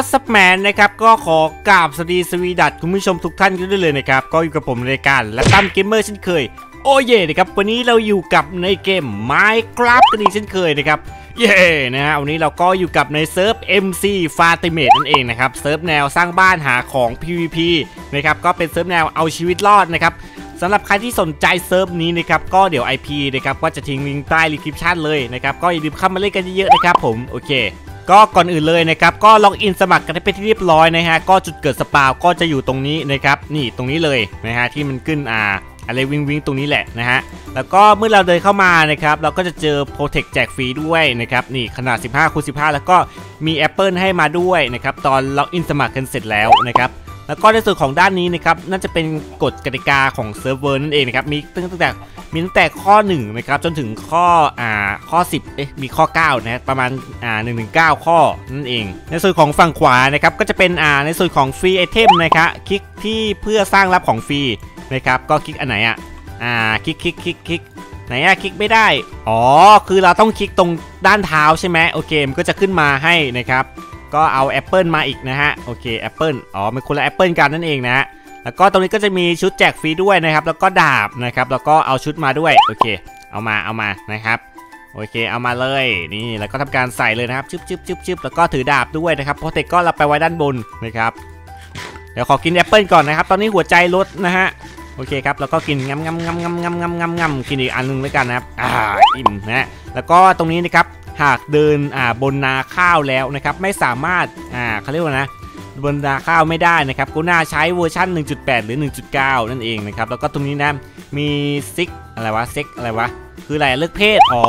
ลวัสแมนนะครับก็ขอกราบสวัสดีสวีดัตคุณผู้ชมทุกท่านกันด้วยเลยนะครับก็อยู่กับผมในรายการและตั้มเกมเมอร์เช่นเคย โอเย่นะครับวันนี้เราอยู่กับในเกม Minecraft กันอีกเช่นเคยนะครับเย่นะฮะวันนี้เราก็อยู่กับในเซิร์ฟ MC f a t i m a t e นั่นเองนะครับเซิร์ฟแนวสร้างบ้านหาของ PVP นะครับก็เป็นเซิร์ฟแนวเอาชีวิตรอดนะครับสำหรับใครที่สนใจเซิร์ฟนี้นะครับก็เดี๋ยว IP นะครับก็จะทิ้งลิงก์ใต้รีคริปชั่นเลยนะครับก็อย่าลืมเข้ามาเล่นกันเยอะๆนะครับผมโอเค ก็ก่อนอื่นเลยนะครับก็ล็อกอินสมัครกันให้เป็นที่เรียบร้อยนะฮะก็จุดเกิดสปาวก็จะอยู่ตรงนี้นะครับนี่ตรงนี้เลยนะฮะที่มันขึ้นอ่าอะไรวิ่งวิ่งตรงนี้แหละนะฮะแล้วก็เมื่อเราเดินเข้ามานะครับเราก็จะเจอโปรเทคแจกฟรีด้วยนะครับนี่ขนาด 15คูณ15 แล้วก็มีแอปเปิลให้มาด้วยนะครับตอนล็อกอินสมัครกันเสร็จแล้วนะครับ แล้วก็ในส่วนของด้านนี้นะครับน่าจะเป็นกฎกติกาของเซิร์ฟเวอร์นั่นเองนะครับมีตั้งแต่มีตั้งแต่ข้อ1นะครับจนถึงข้ออ่าข้อ 10เอ๊ะมีข้อ9นะฮะประมาณอ่า1ถึง9ข้อนั่นเอง ในส่วนของฝั่งขวานะครับก็จะเป็นอ่าในส่วนของฟรีไอเทมนะครับคลิกที่เพื่อสร้างรับของฟรีนะครับก็คลิกอันไหนอะอ่าคลิกคลิกคลิกคลิกไหนอะคลิกไม่ได้ อ๋อ คือเราต้องคลิกตรงด้านเท้าใช่ไหมโอเค มันก็จะขึ้นมาให้นะครับ ก็เอาแอปเปิลมาอีกนะฮะ โอเคแอปเปิลอ๋อเป็นคนละแอปเปิลกันนั่นเองนะฮะ แล้วก็ตรงนี้ก็จะมีชุดแจกฟรีด้วยนะครับ แล้วก็ดาบนะครับ แล้วก็เอาชุดมาด้วย โอเค เอามา เอามา นะครับ โอเค เอามาเลย นี่ แล้วก็ทำการใส่เลยนะครับ ชึบชึบชึบชึบแล้วก็ถือดาบด้วยนะครับ protect ก็เราไปไว้ด้านบนนะครับ เดี๋ยวขอกินแอปเปิลก่อนนะครับ ตอนนี้หัวใจลดนะฮะ โอเคครับ แล้วก็กินงำงำงำงำงำงำงำงำกินอีกอันนึงแล้วกันนะครับ อ่า อิ่มนะ แล้วก็ตรงนี้นะครับ หากเดินอ่าบนนาข้าวแล้วนะครับไม่สามารถอ่าเขาเรียกว่านะบนนาข้าวไม่ได้นะครับกูน่าใช้เวอร์ชัน1.8 หรือ 1.9 นั่นเองนะครับแล้วก็ตรงนี้นะมีซิกอะไรวะซิกอะไรวะคืออะไรเลือกเพศอ๋อ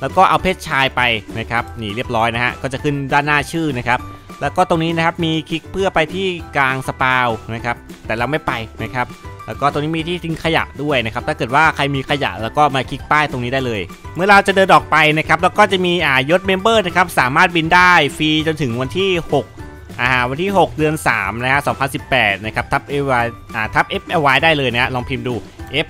แล้วก็เอาเพศชายไปนะครับนี่เรียบร้อยนะฮะก็จะขึ้นด้านหน้าชื่อนะครับแล้วก็ตรงนี้นะครับมีคลิกเพื่อไปที่กลาง spawn นะครับแต่เราไม่ไปนะครับ แล้วก็ตรงนี้มีที่ทิ้งขยะด้วยนะครับ ถ้าเกิดว่าใครมีขยะแล้วก็มาคลิกป้ายตรงนี้ได้เลย เมื่อเราจะเดินออกไปนะครับ แล้วก็จะมีอ่ายศ member นะครับ สามารถบินได้ฟรีจนถึงวันที่ 6อ่าวันที่ 6 เดือน 3 นะฮะ 2018 นะครับ ทับ F Y อ่า ทับ F L Y ได้เลยนะฮะลองพิมพ์ดู F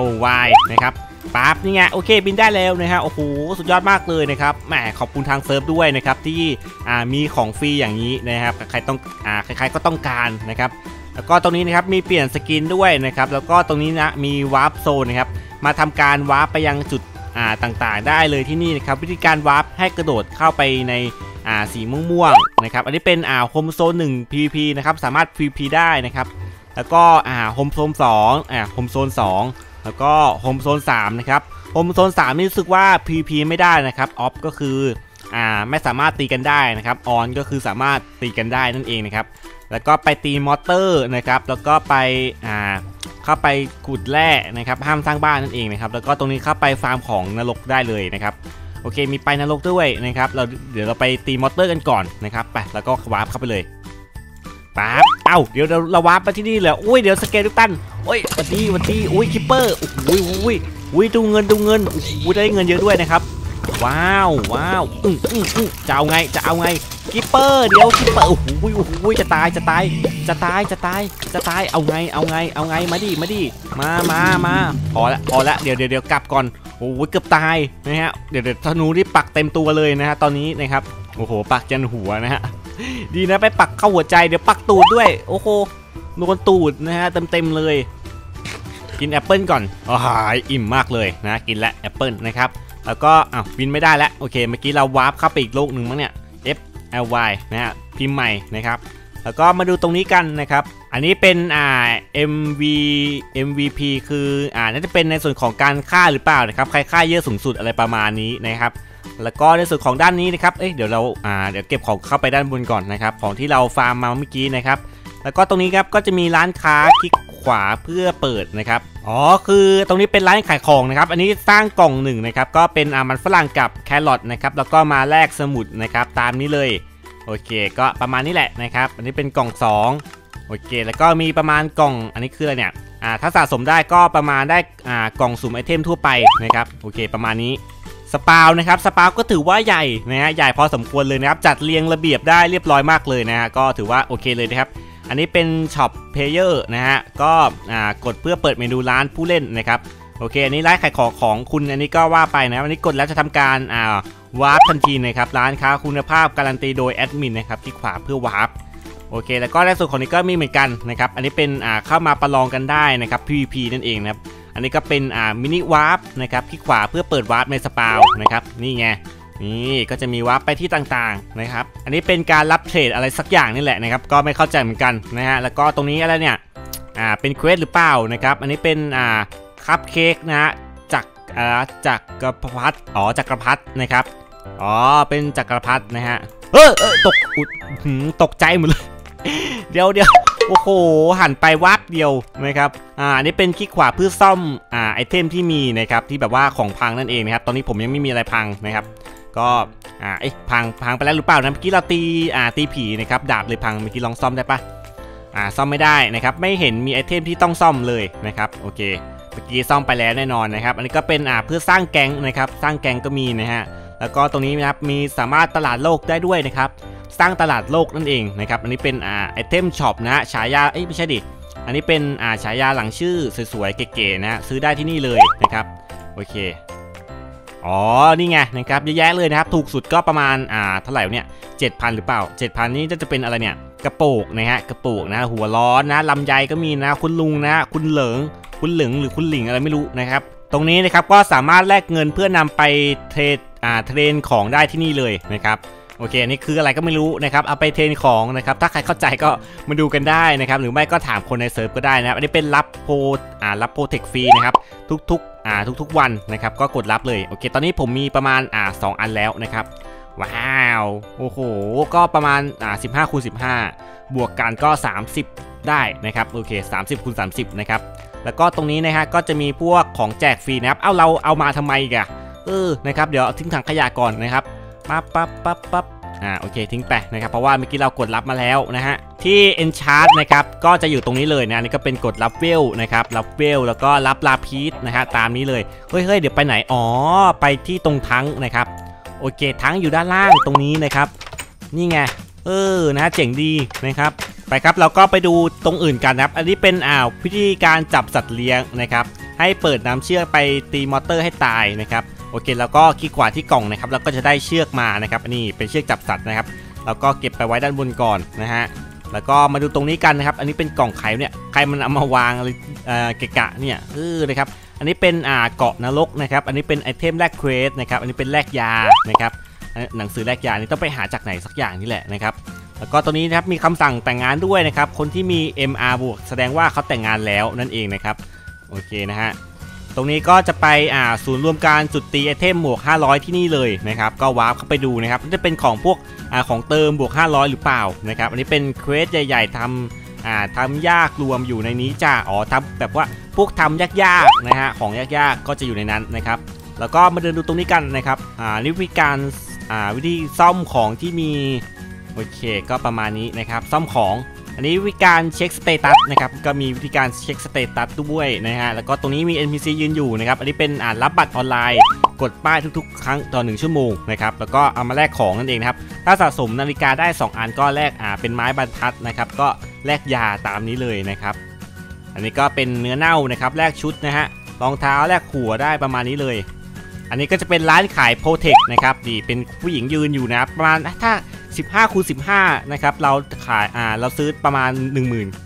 L Y นะครับปั๊บนี่ไง โอเค บินได้แล้วนะฮะ โอ้โห สุดยอดมากเลยนะครับ แหม ขอบคุณทางเซิร์ฟด้วยนะครับ ที่ อ่า มีของฟรีอย่างนี้นะครับ ใครต้อง อ่า ใครๆก็ต้องการนะครับ แล้วก็ตรงนี้นะครับมีเปลี่ยน skin ด้วยนะครับแล้วก็ตรงนี้นะมี warp zone นะครับมาทำการ warp ไปยังจุดอ่าต่างๆ ได้เลยที่นี่นะครับวิธีการ warp ให้กระโดดเข้าไปในอ่าสีม่วงๆนะครับอันนี้เป็นอ่า home zone 1 PVP นะครับสามารถ PVP ได้นะครับแล้วก็อ่า home zone 2อ่า home zone 2แล้วก็ home zone 3นะครับ home zone 3นี่รู้สึกว่า PVP ไม่ได้นะครับ off ก็คือ อ่าไม่สามารถตีกันได้นะครับ on ก็คือสามารถตีกันได้นั่นเองนะครับแล้วก็ไปตี monster นะครับแล้วก็ไปอ่าเข้าไปขุดแร่นะครับห้ามสร้างบ้านนั่นเองนะครับแล้วก็ตรงนี้เข้าไปฟาร์มของนรกได้เลยนะครับโอเคมีไปนรกด้วยนะครับเราเดี๋ยวเราไปตีมอเตอร์กันก่อนนะครับไปแล้วก็วาร์ปเข้าไปเลยปั๊บเอ้าเดี๋ยวเราเราวาร์ปไปที่นี่เลยอุ้ยเดี๋ยวสเกลทุกตันโอ้ยวันดีวันดีอุ้ยคิปเปอร์อุ้ยอุ้ยอุ้ยดูเงินดูเงินอุ้ยได้เงินเยอะด้วยนะครับ ว้าวว้าวอืออืออือจะเอาไงจะเอาไงคิปเปอร์เดี๋ยวคิปเปอร์โอ้โหโอ้โหจะตายจะตาย จะตายจะตายจะตายเอาไงเอาไงเอาไงมาดิมาดิมามามาพอละพอละเดี๋ยวเดี๋ยวเดี๋ยวกลับก่อนโอ้โหเกือบตายนะฮะเดี๋ยวเดี๋ยวธนูที่ปักเต็มตัวเลยนะฮะตอนนี้นะครับโอ้โหปักจันหัวนะฮะดีนะไม่ปักเข้าหัวใจเดี๋ยวปักตูดด้วยโอ้โหโดนตูดนะฮะเต็มเต็มเลย กินแอปเปิลก่อนอ๋ออิ่มมากเลยนะ กินและแอปเปิลนะครับ แล้วก็อ้าวบินไม่ได้แล้วโอเคเมื่อกี้เรา warp เข้าไปอีกโลกหนึ่งมั้งเนี่ย F L Y นะฮะพิมพ์ใหม่นะครับแล้วก็มาดูตรงนี้กันนะครับ อันนี้เป็นอ่า MV MVP คืออ่าน่าจะเป็นในส่วนของการฆ่าหรือเปล่านะครับใครฆ่าเยอะสูงสุดอะไรประมาณนี้นะครับแล้วก็ในส่วนของด้านนี้นะครับ เอ้ยเดี๋ยวเราอ่าเดี๋ยวเก็บของเข้าไปด้านบนก่อนนะครับ ของที่เราฟาร์มมาเมื่อกี้นะครับ แล้วก็ตรงนี้ครับก็จะมีร้านค้าคลิก ขวาเพื่อเปิดนะครับอ๋อคือตรงนี้เป็นร้านขายของนะครับ อันนี้สร้างกล่องหนึ่งนะครับก็เป็นอามันฝรั่งกับแครอทนะครับแล้วก็มาแลกสมุดนะครับตามนี้เลยโอเค ก็ประมาณนี้แหละนะครับอันนี้เป็นกล่อง 2 โอเค แล้วก็มีประมาณกล่องอันนี้คืออะไรเนี่ยอ่าถ้าสะสมได้ก็ประมาณได้อ่ากล่องสุ่ม item ทั่วไปนะครับโอเค ประมาณนี้ spawn นะครับ spawn ก็ถือว่าใหญ่นะฮะใหญ่พอสมควรเลยนะครับจัดเรียงระเบียบได้เรียบร้อยมากเลยนะฮะก็ถือว่าโอเคเลยนะครับ อันนี้เป็น shop player นะฮะ ก็กดเพื่อเปิดเมนูร้านผู้เล่นนะครับโอเค อันนี้ร้านขายของของคุณอันนี้ก็ว่าไปนะอันนี้กดแล้วจะทำการอ่าwarp ทันทีนะครับร้านค้าคุณภาพการันตีโดยแอดมินนะครับคลิกขวาเพื่อ warp โอเค แล้วก็ในส่วนของนี้ก็มีเหมือนกันนะครับอันนี้เป็นอ่าเข้ามาประลองกันได้นะครับ PVP นั่นเองนะครับอันนี้ก็เป็นอ่า mini warp นะครับคลิกขวาเพื่อเปิด warp ใน spawn นะครับนี่ไง นี่ก็จะมี warp ไปที่ต่างๆนะครับ อันนี้เป็นการรับ trade อะไรสักอย่างนี่แหละนะครับ ก็ไม่เข้าใจเหมือนกันนะฮะ แล้วก็ตรงนี้อะไรเนี่ย อ่า เป็น quest หรือเปล่านะครับ อันนี้เป็น อ่า คัพเค้กนะฮะจากอ่าจากกระพัดอ๋อจากกระพัดนะครับ อ๋อ เป็นจักรพรรดินะฮะ เออเออตก อุดหืมตกใจหมดเลย เดี๋ยวเดี๋ยวโอ้โห หันไปวับเดียวนะครับ อ่า อันนี้เป็นคลิกขวาเพื่อซ่อม อ่า ไอเทมที่มีนะครับ ที่แบบว่าของพังนั่นเองนะครับ ตอนนี้ผมยังไม่มีอะไรพังนะครับ ก็อ่าเอ๊ะพังพังไปแล้วหรือเปล่านะเมื่อกี้เราตีอ่าตีผีนะครับดาบเลยพังเมื่อกี้ลองซ่อมได้ปะอ่าซ่อมไม่ได้นะครับไม่เห็นมี item ที่ต้องซ่อมเลยนะครับโอเคเมื่อกี้ซ่อมไปแล้วแน่นอนนะครับ อันนี้ก็เป็นอ่าเพื่อสร้างแก๊งนะครับสร้างแก๊งก็มีนะฮะแล้วก็ตรงนี้นะครับมีสามารถตลาดโลกได้ด้วยนะครับสร้างตลาดโลกนั่นเองนะครับอันนี้เป็นอ่า item shop นะฉายาเอ้ยไม่ใช่ดิอันนี้เป็นอ่าฉายาหลังชื่อสวยๆเก๋ๆนะซื้อได้ที่นี่เลยนะครับโอเค อ๋อ นี่ไงนะครับเยอะแยะเลยนะครับ ถูกสุดก็ประมาณอ่าเท่าไหร่เนี่ยเจ็ดพันหรือเปล่าเจ็ดพันนี้จะเป็นอะไรเนี่ยกระโปกนะฮะกระโปกนะหัวร้อนนะลำไยก็มีนะ คุณลุงนะ คุณเหลิง คุณเหลิงหรือคุณหลิงอะไรไม่รู้นะครับ ตรงนี้นะครับก็สามารถแลกเงินเพื่อนำไป trade อ่า trade ของได้ที่นี่เลยนะครับโอเค อันนี้คืออะไรก็ไม่รู้นะครับ เอาไป trade ของนะครับ ถ้าใครเข้าใจก็มาดูกันได้นะครับ หรือไม่ก็ถามคนในเซิร์ฟก็ได้นะครับ อันนี้เป็นรับโพอ่ารับ protect ฟรีนะครับ ทุก ๆ อ่าทุกๆวันนะครับก็กดรับเลยโอเค ตอนนี้ผมมีประมาณอ่าสอันแล้วนะครับว้าวโอ้โหก็ประมาณอ่า15คูณ15บห้าบวกกันก็ 30 ได้นะครับโอเค30คูณ30นะครับแล้วก็ตรงนี้นะฮะก็จะมีพวกของแจกฟรีนะครับเอาเราเอามาทำไมกะเออนะครับเดี๋ยวทิ้งถังขยะก่อนนะครับปั๊บปั๊บปั๊บปั๊บ อ่าโอเคทิ้งไปนะครับเพราะว่าเมื่อกี้เรากดรับมาแล้วนะฮะที่ Enchant นะครับก็จะอยู่ตรงนี้เลยนะนี่ก็เป็นกดรับเวลนะครับรับเวลแล้วก็รับลาพีสนะฮะตามนี้เลยเฮ้ยเฮ้ยเดี๋ยวไปไหนอ๋อไปที่ตรงทั้งนะครับโอเคทั้งอยู่ด้านล่างตรงนี้นะครับนี่ไงเออนะเจ๋งดีนะครับไปครับเราก็ไปดูตรงอื่นกันนะครับ อันนี้เป็นอ่าววิธีการจับสัตว์เลี้ยงนะครับให้เปิดน้ำเชือกไปตีมอเตอร์ให้ตายนะครับ โอเคแล้วก็คลิกขวาที่กล่องนะครับแล้วก็จะได้เชือกมานะครับนนี้เป็นเชือกจับสัตว์นะครับแล้วก็เก็บไปไว้ด้านบนก่อนนะฮะแล้วก็มาดูตรงนี้กันนะครับ อันนี้เป็นกล่องไข่เนี่ยใครมันเอามาวางอะไรเอ่อเกะกะเนี่ยเออนะครับ อันนี้เป็นอ่าเกาะนรกนะครับ อันนี้เป็น item แลก quest นะครับ อันนี้เป็นแลกยานะครับนนหนังสือแลกยานี่ต้องไปหาจากไหนสักอย่างนี่แหละนะครับ แล้วก็ตัวนี้นะครับมีคำสั่งแต่งงานด้วยนะครับ คนที่มี MR บวกแสดงว่าเขาแต่งงานแล้วนั่นเองนะครับ โอเคนะฮะ ตรงนี้ก็จะไปอ่าศูนย์รวมการจุดตี item บวก 500 ที่นี่เลยนะครับก็ warp เข้าไปดูนะครับจะเป็นของพวกอ่าของเติมบวก 500 หรือเปล่านะครับอันนี้เป็น quest ใหญ่ๆทำอ่าทำยากรวมอยู่ในนี้จ้าอ๋อทำแบบว่าพวกทำยากๆนะฮะของยากๆก็จะอยู่ในนั้นนะครับแล้วก็มาเดินดูตรงนี้กันนะครับอ่านี่วิธีการอ่าวิธีซ่อมของที่มีโอเคก็ประมาณนี้นะครับซ่อมของ อันนี้วิธีการเช็ค status นะครับก็มีวิธีการเช็ค status ด้วยนะฮะแล้วก็ตรงนี้มี NPC ยืนอยู่นะครับอันนี้เป็นอ่ารับบัตรออนไลน์ กดป้ายทุกๆ ครั้งต่อ 1 ชั่วโมงนะครับแล้วก็เอามาแลกของนั่นเองนะครับถ้าสะสมนาฬิกาได้ 2 อันก็แลกอ่าเป็นไม้บรรทัดนะครับก็แลกยาตามนี้เลยนะครับอันนี้ก็เป็นเนื้อเน่านะครับแลกชุดนะฮะรองเท้าแลกหัวได้ประมาณนี้เลยอันนี้ก็จะเป็นร้านขายโปรเทคนะครับดีเป็นผู้หญิงยืนอยู่นะครับประมาณถ้า 15คูณ15นะครับเราขายอ่าเราซื้อประมาณ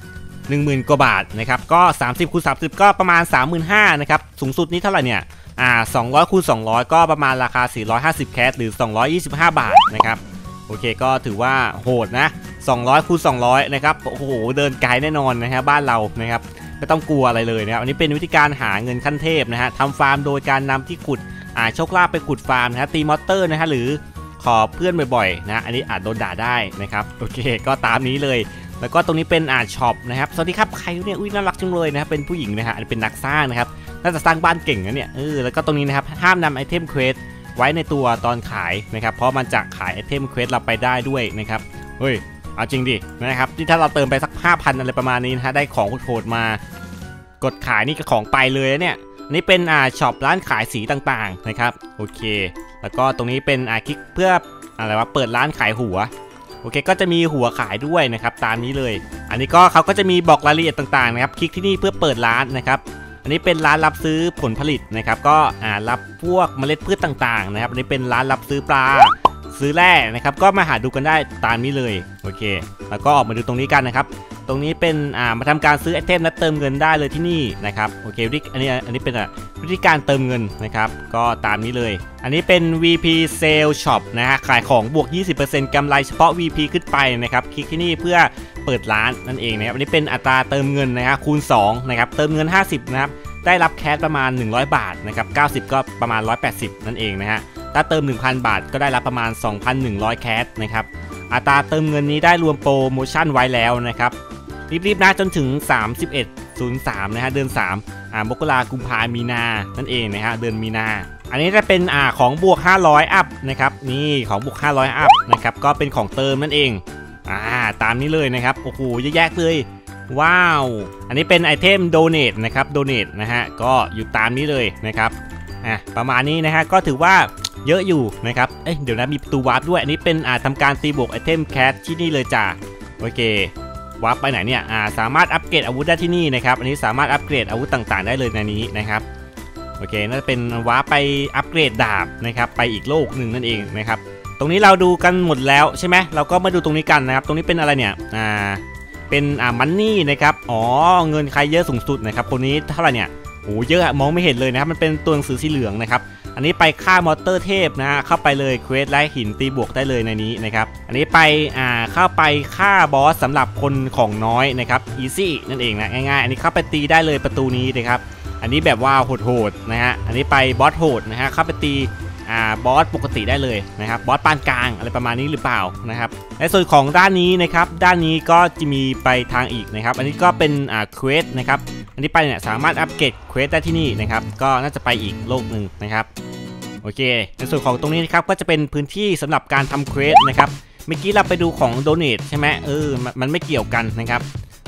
10,000 10,000กว่าบาทนะครับก็ 30คูณ30 ก็ประมาณ 35,000นะครับสูงสุดนี้เท่าไหร่เนี่ยอ่า200คูณ200 ก็ประมาณราคา 450 cash หรือ 225 บาทนะครับโอเคก็ถือว่าโหดนะ 200คูณ200 นะครับโอ้โหเดินไกลแน่นอนนะฮะบ้านเรานะครับไม่ต้องกลัวอะไรเลยนะครับอันนี้เป็นวิธีการหาเงินขั้นเทพนะฮะทำฟาร์มโดยการนำที่ขุดอ่าโชคลาภไปขุดฟาร์มนะฮะตีมอนสเตอร์นะฮะหรือ ขอเพื่อนบ่อยๆนะ อันนี้อาจโดนด่าได้นะครับโอเค ก็ตามนี้เลย แล้วก็ตรงนี้เป็นอ่าช็อปนะครับสวัสดีครับใครเนี่ยอุ้ยน่ารักจังเลยนะครับเป็นผู้หญิงนะฮะอันเป็นนักสร้างนะครับน่าจะสร้างบ้านเก่งนะเนี่ยเออแล้วก็ตรงนี้นะครับห้ามนำไอเทม quest ไว้ในตัวตอนขายนะครับเพราะมันจะขายไอเทม quest เราไปได้ด้วยนะครับเฮ้ยเอาจริงดินะครับที่ถ้าเราเติมไปสัก 5,000 อะไรประมาณนี้นะฮะได้ของโหดๆมากดขายนี่ก็ของไปเลยเนี่ยอันนี่เป็นอ่าช็อปร้านขายสีต่างๆนะครับโอเค แล้วก็ตรงนี้เป็นอ่าคลิกเพื่ออะไรวะเปิดร้านขายหัวโอเคก็จะมีหัวขายด้วยนะครับตามนี้เลย อันนี้ก็เขาก็จะมีบอกรายละเอียดต่างๆนะครับคลิกที่นี่เพื่อเปิดร้านนะครับอันนี้เป็นร้านรับซื้อผลผลิตนะครับก็อ่ารับพวกเมล็ดพืชต่างๆนะครับอันนี้เป็นร้านรับซื้อปลา ซื้อแร่นะครับก็มาหาดูกันได้ตามนี้เลยโอเค แล้วก็ออกมาดูตรงนี้กันนะครับตรงนี้เป็นอ่ามาทำการซื้อไอเทมและเติมเงินได้เลยที่นี่นะครับโอเควิธีอันนี้อันนี้เป็นอะวิธีการเติมเงินนะครับก็ตามนี้เลย อันนี้เป็น VP Sale Shop นะฮะขายของบวก 20%กำไรเฉพาะ VP ขึ้นไปนะครับคลิกที่นี่เพื่อเปิดร้านนั่นเองนะครับอันนี้เป็นอัตราเติมเงินนะฮะคูณ2นะครับเติมเงิน 50 นะครับได้รับแคสประมาณ 100 บาทนะครับ90 ก็ประมาณ 180 นั่นเองนะฮะ ถ้าเติม 1,000 บาทก็ได้รับประมาณ 2,100 แคสนะครับ อัตราเติมเงินนี้ได้รวมโปรโมชั่นไว้แล้วนะครับ รีบๆนะจนถึง 31.03 นะฮะเดือน3อ่ามกรากุมภามีนา นั่นเองนะฮะเดือนมีนา อันนี้จะเป็นอ่าของบวก 500 up นะครับนี่ของบวก 500 up นะครับก็เป็นของเติมนั่นเองอ่าตามนี้เลยนะครับโอ้โหเยอะแยะเลยว้าว อันนี้เป็นไอเทมโดเน e นะครับโดเน e นะฮะก็อยู่ตามนี้เลยนะครับอะประมาณนี้นะฮะก็ถือว่า เยอะอยู่นะครับ เอ้ยเดี๋ยวนะมีประตูวาร์ปด้วย อันนี้เป็นอ่าทำการตีบวกไอเทม cash ที่นี่เลยจ้าโอเควาร์ปไปไหนเนี่ยอ่าสามารถอัปเกรดอาวุธได้ที่นี่นะครับ อันนี้สามารถอัปเกรดอาวุธต่างๆ ได้เลยในนี้นะครับโอเคน่าจะเป็นวาร์ปไปอัปเกรดดาบนะครับไปอีกโลกหนึ่งนั่นเองนะครับตรงนี้เราดูกันหมดแล้วใช่ไหมเราก็มาดูตรงนี้กันนะครับ ตรงนี้เป็นอะไรเนี่ยอ่าเป็นอ่า money นะครับอ๋อเงินใครเยอะสูงสุดนะครับคนนี้เท่าไหร่เนี่ยโอ้เยอะอะมองไม่เห็นเลยนะครับมันเป็นตัวหนังสือสีเหลืองนะครับ อันนี้ไปฆ่ามอนสเตอร์เทพนะฮะเข้าไปเลย quest ไล่หินตีบวกได้เลยในนี้นะครับอันนี้ไปอ่าเข้าไปฆ่าบอสสำหรับคนของน้อยนะครับ easy นั่นเองนะง่ายๆ อันนี้เข้าไปตีได้เลยประตูนี้นะครับอันนี้แบบว่าโหดๆนะฮะอันนี้ไปบอสโหดนะฮะเข้าไปตี อ่าบอสปกติได้เลยนะครับบอสปานกลางอะไรประมาณนี้หรือเปล่านะครับในส่วนของด้านนี้นะครับด้านนี้ก็จะมีไปทางอีกนะครับ อันนี้ก็เป็นอ่า quest นะครับอันนี้ไปเนี่ยสามารถอัปเกรด quest ได้ที่นี่นะครับก็น่าจะไปอีกโลกหนึ่งนะครับโอเค ในส่วนของตรงนี้นะครับก็จะเป็นพื้นที่สำหรับการทำ quest นะครับเมื่อกี้เราไปดูของโดเน a ใช่ไหมเออมันมันไม่เกี่ยวกันนะครับ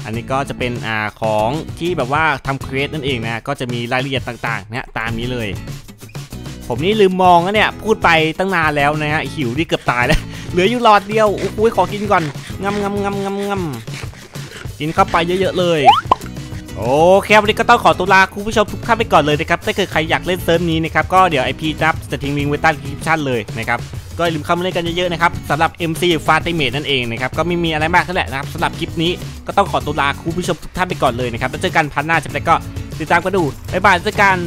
อันนี้ก็จะเป็นอ่าของที่แบบว่าทำ quest นั่นเองนะก็จะมีรายละเอียดต่างๆนะตามนี้เลย ผมนี่ลืมมองนะเนี่ย พูดไปตั้งนานแล้วนะฮะหิวที่เกือบตายแล้ว เหลืออยู่หลอดเดียวโอ้โหขอกินก่อนงำงำงำงำงำกินเข้าไปเยอะๆเลยโอเควันนี้ก็ต้องขอตัวลาคุณผู้ชมทุกท่านไปก่อนเลยนะครับถ้าเกิดใครอยากเล่นเซิร์ฟนี้นะครับก็เดี๋ยวไอพีนับจะทิ้งลิงก์ไว้ใต้ description เลยนะครับก็อย่าลืมเข้ามาเล่นกันเยอะๆนะครับสำหรับ MC ฟาติเมตนั่นเองนะครับก็ไม่มีอะไรมากเท่าไหร่นะครับสำหรับคลิปนี้ก็ต้องขอตัวลาคุณผู้ชมทุกท่านไปก่อนเลยนะครับแล้วเจอกันพันหน้าจะไปก็ติดตามกันดูบ๊ายบายเจอกัน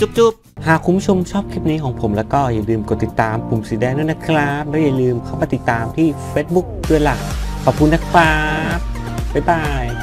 จุ๊บๆ หากคุณผู้ชมชอบคลิปนี้ของผมแล้วก็อย่าลืมกดติดตามปุ่มสีแดงด้วยนะครับ แล้วอย่าลืมเข้ามาติดตามที่ Facebook ด้วยล่ะ ขอบคุณนะครับ บ๊ายบาย